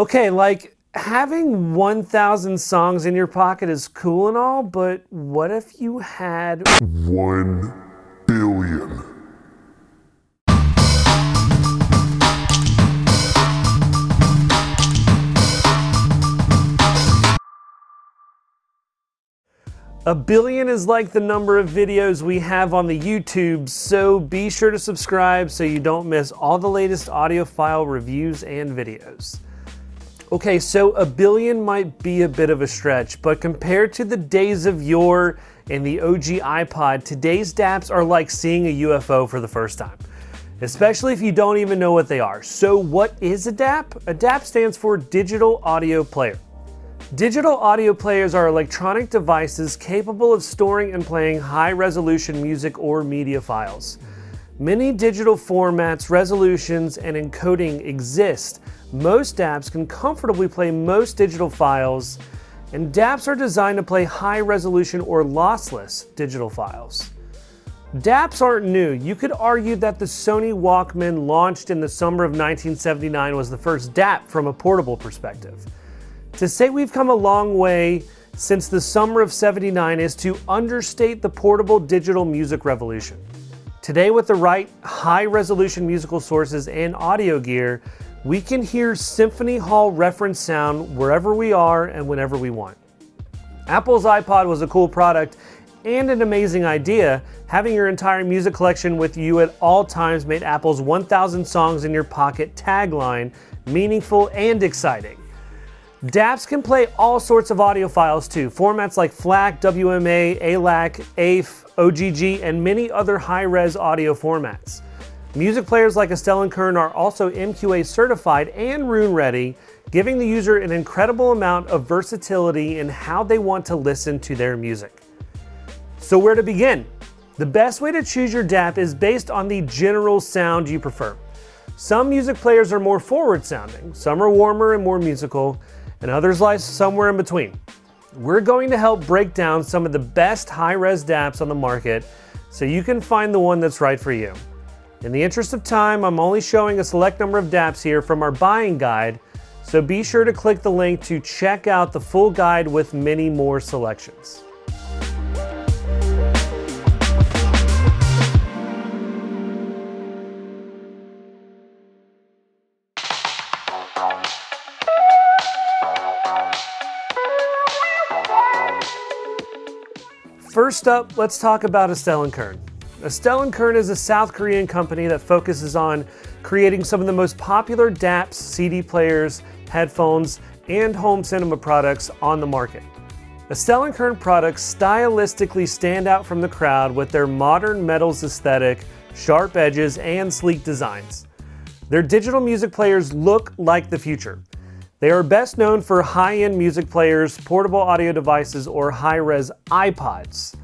Okay, like having 1,000 songs in your pocket is cool and all, but what if you had 1 billion? A billion is like the number of videos we have on the YouTube, so be sure to subscribe so you don't miss all the latest audiophile reviews and videos. Okay, so a billion might be a bit of a stretch, but compared to the days of yore and the OG iPod, today's DAPs are like seeing a UFO for the first time, especially if you don't even know what they are. So, what is a DAP? A DAP stands for Digital Audio Player. Digital audio players are electronic devices capable of storing and playing high resolution music or media files. Many digital formats, resolutions, and encoding exist. Most DAPs can comfortably play most digital files, and DAPs are designed to play high resolution or lossless digital files. DAPs aren't new. You could argue that the Sony Walkman launched in the summer of 1979 was the first DAP from a portable perspective. To say we've come a long way since the summer of 79 is to understate the portable digital music revolution. Today, with the right high resolution musical sources and audio gear, we can hear Symphony Hall reference sound wherever we are and whenever we want. Apple's iPod was a cool product and an amazing idea. Having your entire music collection with you at all times made Apple's 1000 songs in your pocket tagline meaningful and exciting. DAPs can play all sorts of audio files too, formats like FLAC, WMA, ALAC, AIF, OGG, and many other high-res audio formats. Music players like Astell and Kern are also MQA certified and Roon ready, giving the user an incredible amount of versatility in how they want to listen to their music. So where to begin? The best way to choose your DAP is based on the general sound you prefer. Some music players are more forward sounding, some are warmer and more musical, and others lie somewhere in between. We're going to help break down some of the best high-res DAPs on the market so you can find the one that's right for you. In the interest of time, I'm only showing a select number of DAPs here from our buying guide, so be sure to click the link to check out the full guide with many more selections. First up, let's talk about Astell & Kern. Astell & Kern is a South Korean company that focuses on creating some of the most popular DAPs, CD players, headphones, and home cinema products on the market. Astell & Kern products stylistically stand out from the crowd with their modern metals aesthetic, sharp edges, and sleek designs. Their digital music players look like the future. They are best known for high-end music players, portable audio devices, or high-res iPods.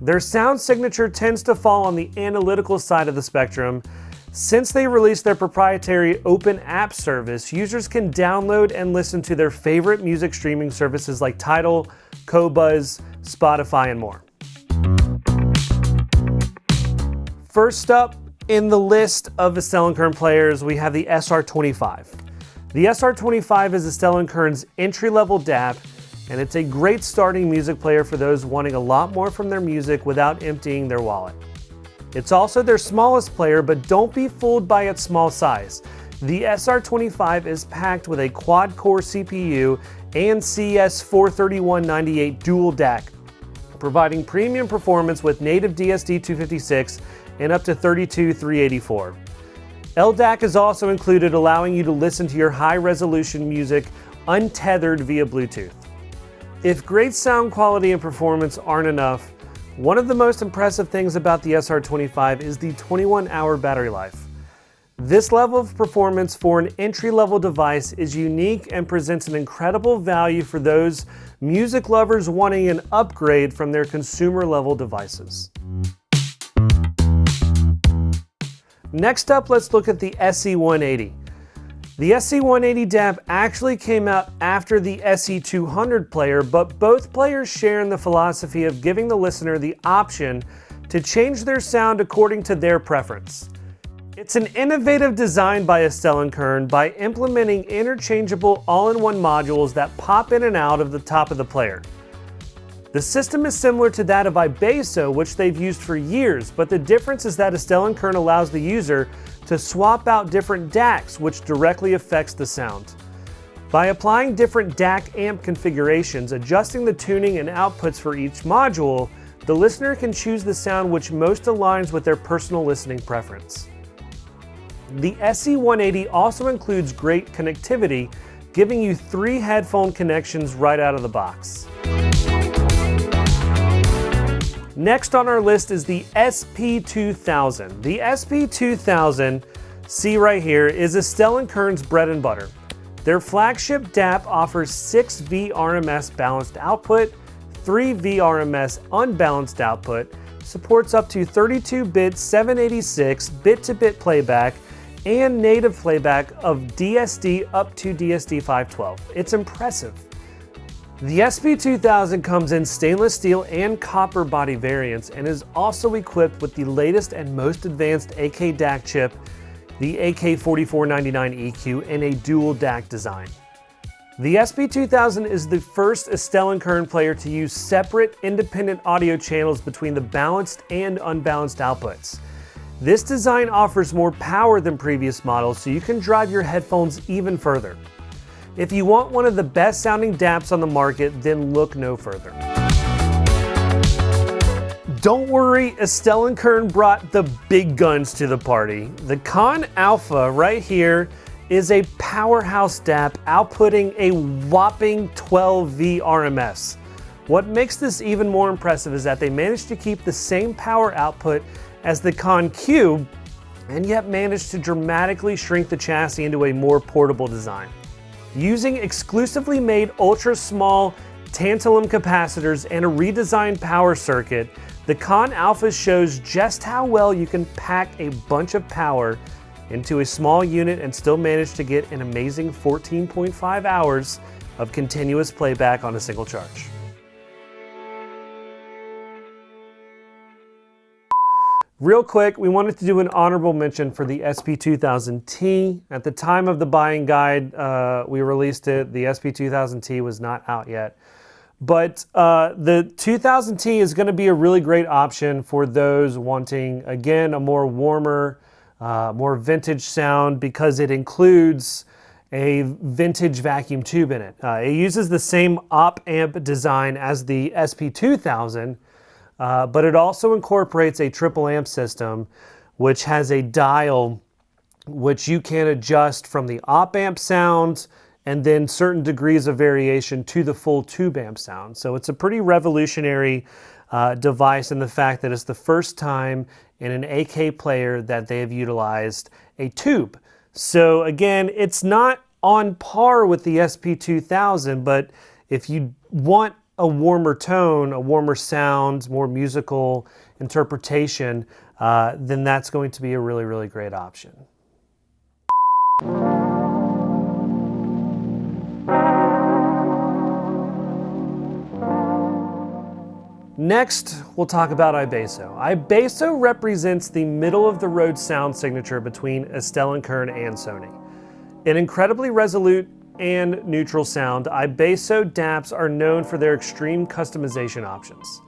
Their sound signature tends to fall on the analytical side of the spectrum. Since they released their proprietary open app service, users can download and listen to their favorite music streaming services like Tidal, Qobuz, Spotify, and more. First up in the list of the & Kern players, we have the SR25. The SR25 is Astell & Kern's entry-level DAP, and it's a great starting music player for those wanting a lot more from their music without emptying their wallet. It's also their smallest player, but don't be fooled by its small size. The SR25 is packed with a quad-core CPU and CS43198 dual DAC, providing premium performance with native DSD256 and up to 32384. LDAC is also included, allowing you to listen to your high resolution music untethered via Bluetooth. If great sound quality and performance aren't enough, one of the most impressive things about the SR25 is the 21 hour battery life. This level of performance for an entry level device is unique and presents an incredible value for those music lovers wanting an upgrade from their consumer level devices. Next up, let's look at the SE180. The SE180 DAP actually came out after the SE200 player, but both players share in the philosophy of giving the listener the option to change their sound according to their preference. It's an innovative design by Astell & Kern by implementing interchangeable all-in-one modules that pop in and out of the top of the player. The system is similar to that of iBasso, which they've used for years, but the difference is that Astell & Kern allows the user to swap out different DACs, which directly affects the sound. By applying different DAC amp configurations, adjusting the tuning and outputs for each module, the listener can choose the sound which most aligns with their personal listening preference. The SE180 also includes great connectivity, giving you three headphone connections right out of the box. Next on our list is the SP2000. The SP2000, see right here, is Astell & Kern's bread and butter. Their flagship DAP offers 6 VRMS balanced output, 3 VRMS unbalanced output, supports up to 32-bit 786 bit-to-bit playback, and native playback of DSD up to DSD 512. It's impressive. The SP2000 comes in stainless steel and copper body variants and is also equipped with the latest and most advanced AK DAC chip, the AK4499EQ in a dual DAC design. The SP2000 is the first Astell & Kern player to use separate independent audio channels between the balanced and unbalanced outputs. This design offers more power than previous models so you can drive your headphones even further. If you want one of the best sounding DAPs on the market, then look no further. Don't worry, Astell & Kern brought the big guns to the party. The KANN Alpha right here is a powerhouse DAP outputting a whopping 12 V RMS. What makes this even more impressive is that they managed to keep the same power output as the KANN Cube and yet managed to dramatically shrink the chassis into a more portable design. Using exclusively made ultra small tantalum capacitors and a redesigned power circuit, the KANN Alpha shows just how well you can pack a bunch of power into a small unit and still manage to get an amazing 14.5 hours of continuous playback on a single charge. Real quick, we wanted to do an honorable mention for the SP2000T. At the time of the buying guide, uh, we released it. The SP2000T was not out yet. But uh, the 2000T is going to be a really great option for those wanting, again, a more warmer, uh, more vintage sound because it includes a vintage vacuum tube in it. Uh, it uses the same op amp design as the SP2000, uh, but it also incorporates a triple amp system, which has a dial which you can adjust from the op amp sound and then certain degrees of variation to the full tube amp sound. So it's a pretty revolutionary uh, device in the fact that it's the first time in an AK player that they have utilized a tube. So again, it's not on par with the SP2000, but if you want a warmer tone, a warmer sound, more musical interpretation, uh, then that's going to be a really, really great option. Next, we'll talk about iBasso. iBasso represents the middle of the road sound signature between Astell & Kern and Sony. An incredibly resolute and neutral sound, iBasso DAPs are known for their extreme customization options.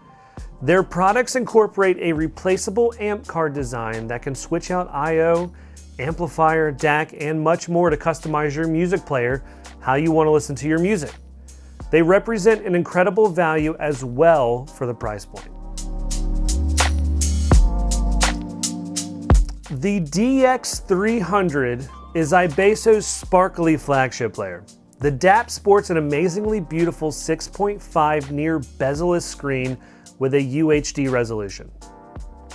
Their products incorporate a replaceable amp card design that can switch out I.O., amplifier, DAC, and much more to customize your music player how you want to listen to your music. They represent an incredible value as well for the price point. The DX300 is iBasso's sparkly flagship player. The DAP sports an amazingly beautiful 6.5 near bezel-less screen with a UHD resolution.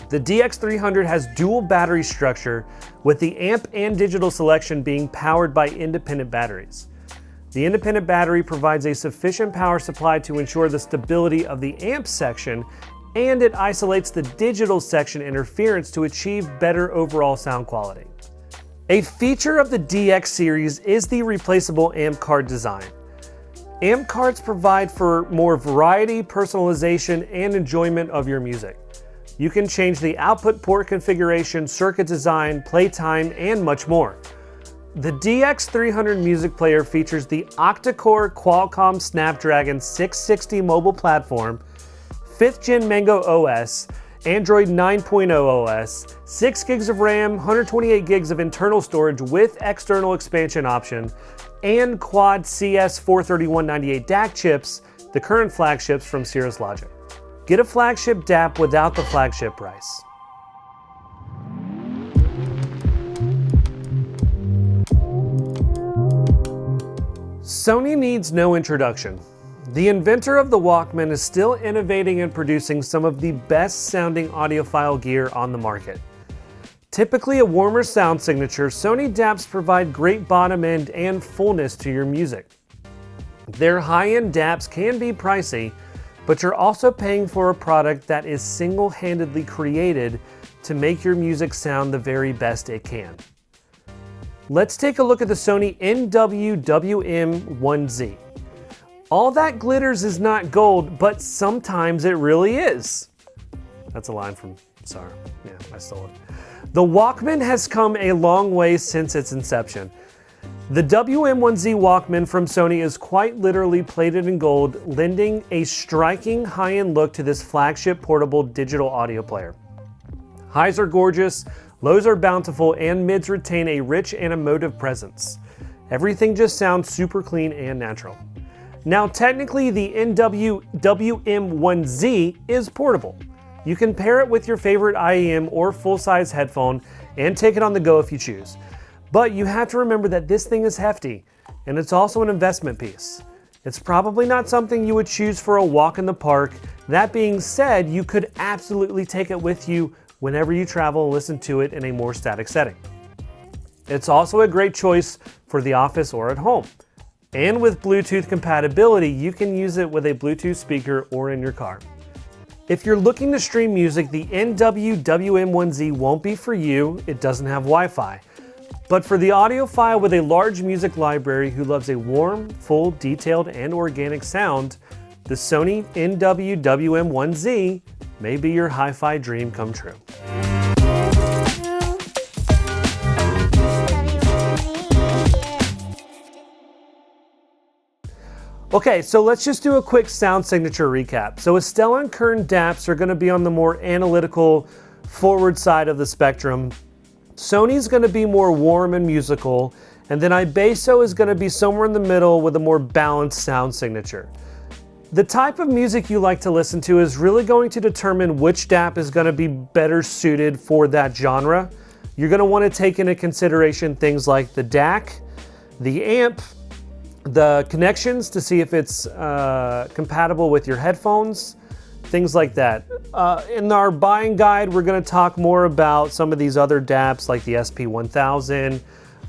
The DX300 has dual battery structure with the amp and digital selection being powered by independent batteries. The independent battery provides a sufficient power supply to ensure the stability of the amp section and it isolates the digital section interference to achieve better overall sound quality. A feature of the DX series is the replaceable amp card design. Amp cards provide for more variety, personalization, and enjoyment of your music. You can change the output port configuration, circuit design, playtime, and much more. The DX300 music player features the octa-core Qualcomm Snapdragon 660 mobile platform, 5th gen Mango OS, Android 9.0 OS, 6 gigs of RAM, 128 gigs of internal storage with external expansion option, and quad CS43198 DAC chips, the current flagships from Cirrus Logic. Get a flagship DAP without the flagship price. Sony needs no introduction. The inventor of the Walkman is still innovating and producing some of the best sounding audiophile gear on the market. Typically a warmer sound signature, Sony DAPs provide great bottom end and fullness to your music. Their high-end DAPs can be pricey, but you're also paying for a product that is single-handedly created to make your music sound the very best it can. Let's take a look at the Sony NW-WM1Z. All that glitters is not gold, but sometimes it really is. That's a line from Sorry, yeah, I stole it. The Walkman has come a long way since its inception. The WM1Z Walkman from Sony is quite literally plated in gold, lending a striking high-end look to this flagship portable digital audio player. Highs are gorgeous, Lows are bountiful and mids retain a rich and emotive presence. Everything just sounds super clean and natural. Now technically the NW WM1Z is portable. You can pair it with your favorite IEM or full-size headphone and take it on the go if you choose. But you have to remember that this thing is hefty and it's also an investment piece. It's probably not something you would choose for a walk in the park. That being said, you could absolutely take it with you whenever you travel and listen to it in a more static setting. It's also a great choice for the office or at home. And with Bluetooth compatibility, you can use it with a Bluetooth speaker or in your car. If you're looking to stream music, the NW-WM1Z won't be for you, it doesn't have Wi-Fi. But for the audiophile with a large music library who loves a warm, full, detailed, and organic sound, the Sony NW-WM1Z may be your hi-fi dream come true. Okay, so let's just do a quick sound signature recap. So Astell and Kern DAPs are gonna be on the more analytical forward side of the spectrum. Sony's gonna be more warm and musical, and then iBasso is gonna be somewhere in the middle with a more balanced sound signature. The type of music you like to listen to is really going to determine which DAP is going to be better suited for that genre. You're going to want to take into consideration things like the DAC, the amp, the connections to see if it's uh, compatible with your headphones, things like that. Uh, in our buying guide, we're going to talk more about some of these other DAPs like the SP1000,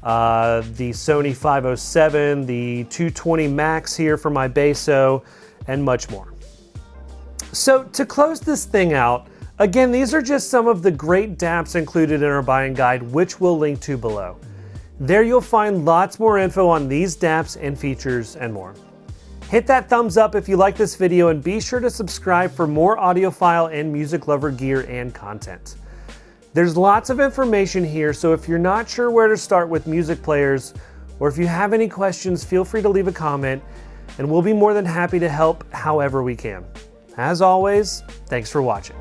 uh, the Sony 507, the 220 Max here for my iBasso, and much more. So to close this thing out, again, these are just some of the great DAPs included in our buying guide, which we'll link to below. There you'll find lots more info on these DAPs and features and more. Hit that thumbs up if you like this video and be sure to subscribe for more audiophile and music lover gear and content. There's lots of information here, so if you're not sure where to start with music players, or if you have any questions, feel free to leave a comment and we'll be more than happy to help however we can. As always, thanks for watching.